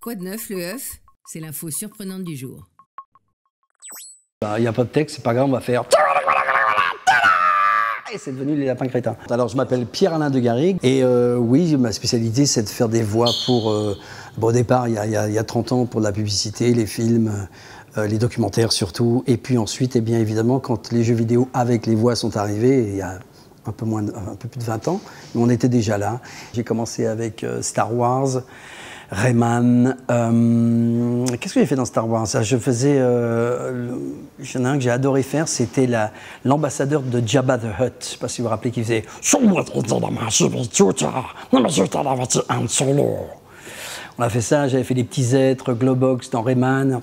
Quoi de neuf, le œuf C'est l'info surprenante du jour. Bah, Il n'y a pas de texte, c'est pas grave, on va faire. Et c'est devenu les lapins crétins. Alors je m'appelle Pierre-Alain de Garrigue et euh, oui, ma spécialité c'est de faire des voix pour. euh, bon, au départ, il y, a, il y a- il y a 30 ans pour la publicité, les films, euh, les documentaires surtout. Et puis ensuite, et bien évidemment, quand les jeux vidéo avec les voix sont arrivés, il y a un peu, moins un peu plus de 20 ans, on était déjà là. J'ai commencé avec Star Wars. Rayman. euh, Qu'est-ce que j'ai fait dans Star Wars? Ça, Je faisais. Euh, le- il y en a un que j'ai adoré faire, c'était la- l'ambassadeur de Jabba the Hutt. Je ne sais pas si vous vous rappelez qui faisait. On a fait ça, j'avais fait des petits êtres, Globox dans Rayman.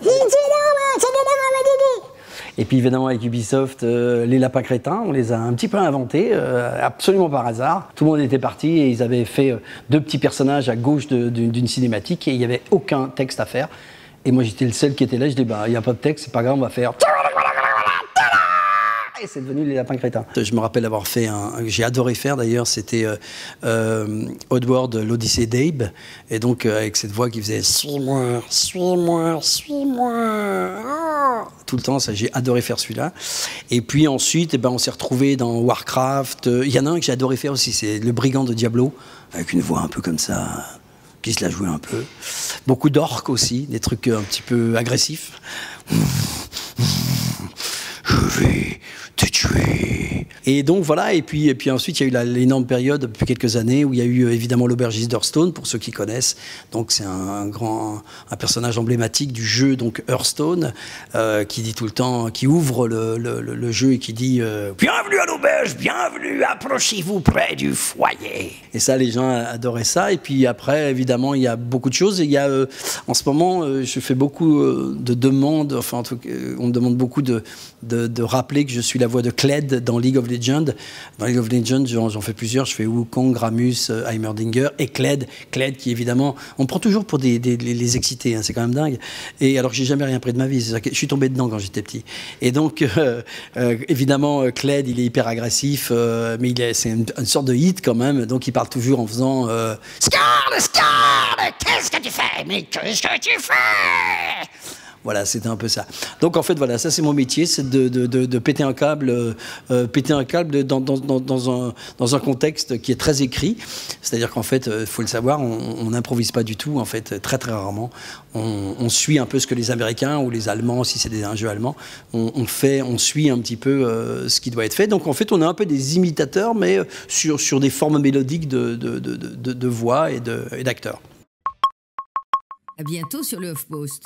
Et puis évidemment avec Ubisoft, euh, les lapins crétins, on les a un petit peu inventés, euh, absolument par hasard. Tout le monde était parti et ils avaient fait euh, deux petits personnages à gauche d'une cinématique et il n'y avait aucun texte à faire. Et moi j'étais le seul qui était là, je dis bah il n'y a pas de texte, c'est pas grave, on va faire. Et c'est devenu les lapins crétins. Je me rappelle avoir fait un. J'ai adoré faire d'ailleurs, c'était euh, euh, l'Odyssée d'Abe. Et donc euh, avec cette voix qui faisait Suis-moi, suis-moi, suis-moi. Tout le temps, ça, j'ai adoré faire celui-là. Et puis ensuite, eh ben, on s'est retrouvé dans Warcraft. Euh, Il y en a un que j'ai adoré faire aussi, c'est Le Brigand de Diablo, avec une voix un peu comme ça, qui se la jouait un peu. Beaucoup d'orques aussi, des trucs euh, un petit peu agressifs. Et donc voilà, et puis, et puis ensuite il y a eu l'énorme période depuis quelques années où il y a eu euh, évidemment l'aubergiste d'Hearthstone, pour ceux qui connaissent. Donc c'est un, grand, un personnage emblématique du jeu, donc Hearthstone, euh, qui dit tout le temps, qui ouvre le, le- jeu et qui dit euh, Bienvenue à l'auberge, bienvenue, approchez-vous près du foyer. Et ça, les gens adoraient ça. Et puis après, évidemment, il y a beaucoup de choses. Il y a, en ce moment, je fais beaucoup de demandes, enfin, en tout cas, on me demande beaucoup de, de, de rappeler que je suis la voix de Kled dans League of Legends. Dans League of Legends, j'en fais plusieurs. Je fais Wukong, Ramus, euh, Heimerdinger et Kled. Kled qui, évidemment, on prend toujours pour des, les, les excités. hein, c'est quand même dingue. Et alors que j'ai jamais rien pris de ma vie. Je suis tombé dedans quand j'étais petit. Et donc, euh, euh, évidemment, Kled, il est hyper agressif, mais c'est une, sorte de hit quand même. Donc, il parle toujours en faisant euh, Scar, Scar, qu'est-ce que tu fais? Mais qu'est-ce que tu fais? Voilà, c'était un peu ça. Donc en fait, voilà, ça c'est mon métier, c'est de, de- de- péter un câble, euh, euh, péter un câble dans, dans- dans- un, dans un contexte qui est très écrit. C'est-à-dire qu'en fait, il faut le savoir, on n'improvise pas du tout, en fait, très très rarement. On, suit un peu ce que les Américains ou les Allemands, si c'est un jeu allemand, on, on fait, on suit un petit peu euh, ce qui doit être fait. Donc en fait, on est un peu des imitateurs, mais euh, sur, sur des formes mélodiques de, de, de- de- voix et de- et d'acteurs. À bientôt sur le HuffPost.